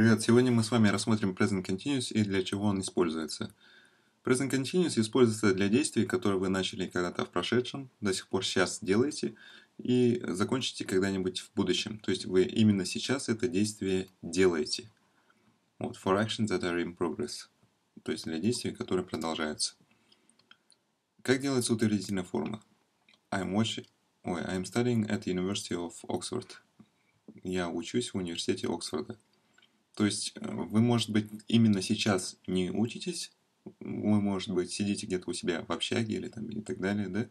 Привет, сегодня мы с вами рассмотрим Present Continuous и для чего он используется. Present Continuous используется для действий, которые вы начали когда-то в прошедшем, до сих пор сейчас делаете, и закончите когда-нибудь в будущем. То есть вы именно сейчас это действие делаете. Вот, for actions that are in progress. То есть для действий, которые продолжаются. Как делается утвердительная форма? I'm watching... Ой, I'm studying at the University of Oxford. Я учусь в университете Оксфорда. То есть э, вы, может быть, именно сейчас не учитесь, вы, может быть, сидите где-то у себя в общаге или там и так далее, да?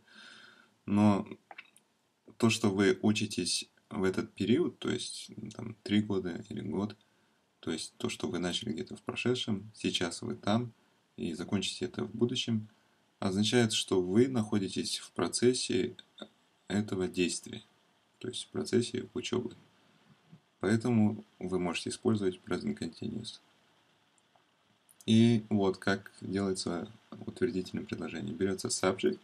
Но то, что вы учитесь в этот период, то есть там три года или год, то есть то, что вы начали где-то в прошедшем, сейчас вы там и закончите это в будущем, означает, что вы находитесь в процессе этого действия, то есть в процессе учебы. Поэтому вы можете использовать present continuous. И вот как делается утвердительное предложение. Берется subject,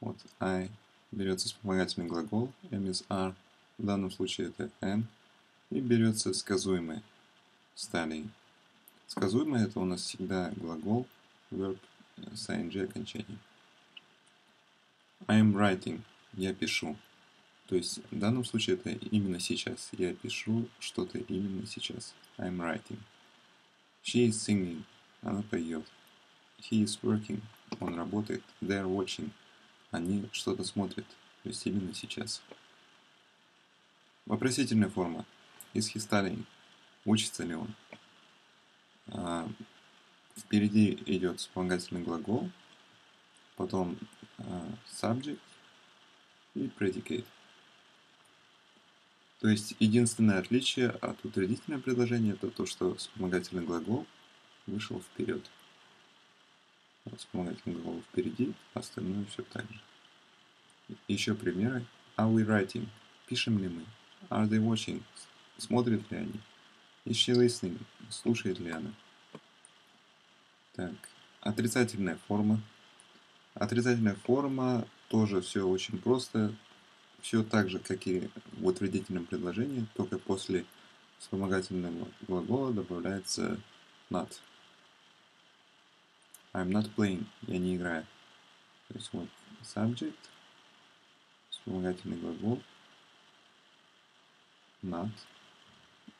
вот I, берется вспомогательный глагол, M is R, в данном случае это N, и берется сказуемое, studying. Сказуемое это у нас всегда глагол, verb с ing окончанием. I am writing, я пишу. То есть в данном случае это именно сейчас. Я пишу что-то именно сейчас. I'm writing. She is singing. Она поет. He is working. Он работает. They are watching. Они что-то смотрят. То есть именно сейчас. Вопросительная форма. Is he studying? Учится ли он? А, впереди идет вспомогательный глагол, потом а, subject и predicate. То есть единственное отличие от утвердительного предложения это то, что вспомогательный глагол вышел вперед. Вспомогательный глагол впереди, остальное все так же. Еще примеры. Are we writing? Пишем ли мы? Are they watching? Смотрят ли они? Is she listening? Слушает ли она? Так, отрицательная форма. Отрицательная форма тоже все очень просто. Все так же, как и в утвердительном предложении, только после вспомогательного глагола добавляется not. I'm not playing. Я не играю. То есть вот subject, вспомогательный глагол, not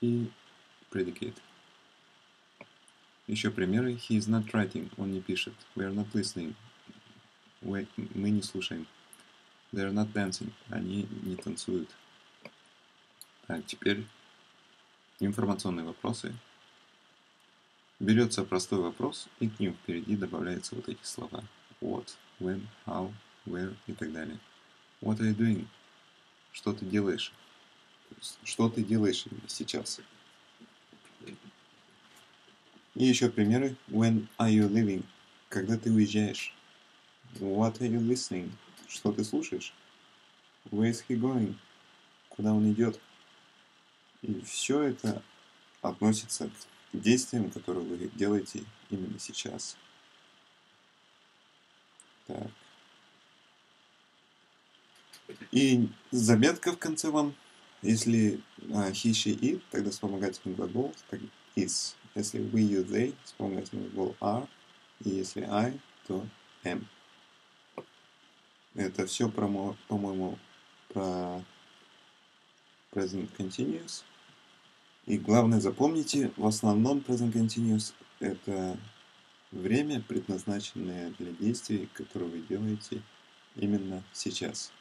и predicate. Еще примеры. He is not writing. Он не пишет. We are not listening. Мы не слушаем. They're not dancing. Они не танцуют. Так, теперь информационные вопросы. Берется простой вопрос, и к ним впереди добавляются вот эти слова. What, when, how, where и так далее. What are you doing? Что ты делаешь? Что ты делаешь сейчас? И еще примеры. When are you leaving? Когда ты уезжаешь? What are you listening? Что ты слушаешь? Where is he going? Куда он идет? И все это относится к действиям, которые вы делаете именно сейчас. Так. И заметка в конце вам. Если а, he, she, it, тогда вспомогательный глагол is. Если we, you, they, вспомогательный глагол are. И если I, то am. Это все, по-моему, про present continuous. И главное запомните, в основном present continuous это время, предназначенное для действий, которые вы делаете именно сейчас.